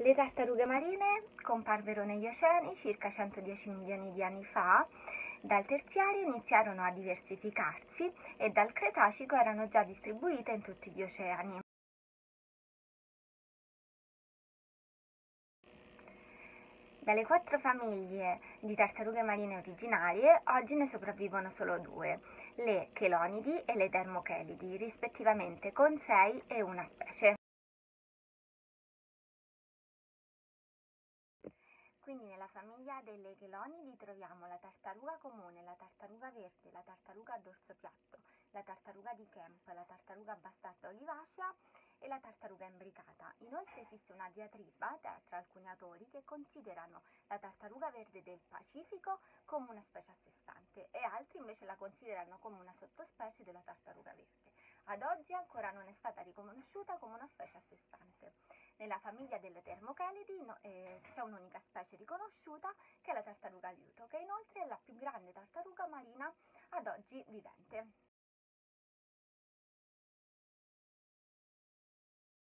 Le tartarughe marine comparvero negli oceani circa 110 milioni di anni fa, dal terziario iniziarono a diversificarsi e dal Cretacico erano già distribuite in tutti gli oceani. Dalle quattro famiglie di tartarughe marine originarie, oggi ne sopravvivono solo due, le chelonidi e le dermochelidi, rispettivamente con sei e una specie. Quindi nella famiglia delle chelonidi troviamo la tartaruga comune, la tartaruga verde, la tartaruga a dorso piatto, la tartaruga di Kemp, la tartaruga bastarda olivacea e la tartaruga imbricata. Inoltre esiste una diatriba tra, alcuni autori che considerano la tartaruga verde del Pacifico come una specie a sé stante e altri invece la considerano come una sottospecie della tartaruga verde. Ad oggi ancora non è stata riconosciuta come una specie a sé stante. Nella famiglia delle termochelidi eh, c'è un'unica specie riconosciuta che è la tartaruga liuto, che inoltre è la più grande tartaruga marina ad oggi vivente.